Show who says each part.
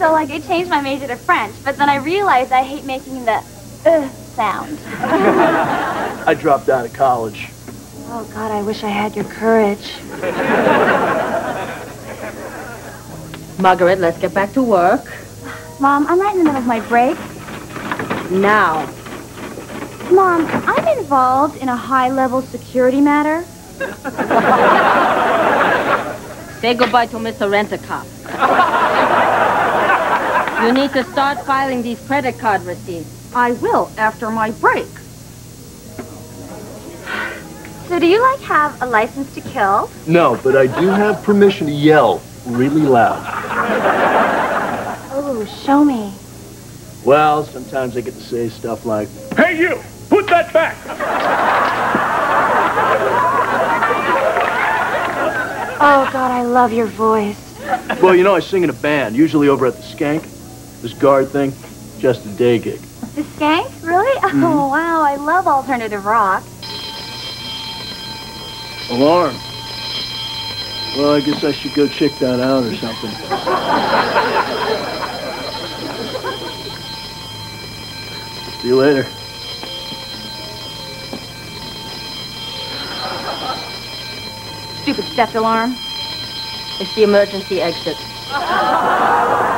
Speaker 1: so like I changed my major to French, but then I realized I hate making the uh sound.
Speaker 2: I dropped out of college.
Speaker 1: Oh God, I wish I had your courage.
Speaker 3: Margaret, let's get back to work.
Speaker 1: Mom, I'm right in the middle of my break.
Speaker 3: Now.
Speaker 1: Mom, I'm involved in a high-level security matter.
Speaker 3: Say goodbye to Mr. Rent-A-Cop. you need to start filing these credit card receipts.
Speaker 4: I will after my break.
Speaker 1: So do you like have a license to kill?
Speaker 2: No, but I do have permission to yell really loud.
Speaker 1: Oh, show me.
Speaker 2: Well, sometimes I get to say stuff like,
Speaker 5: Hey, you! Put that back!
Speaker 1: Oh God, I love your voice.
Speaker 2: well, you know, I sing in a band, usually over at the Skank. This guard thing, just a day gig.
Speaker 1: The skank? Really? Mm-hmm. Oh wow, I love alternative rock.
Speaker 2: Alarm. Well, I guess I should go check that out or something. See you later.
Speaker 1: Stupid theft alarm.
Speaker 3: It's the emergency exit.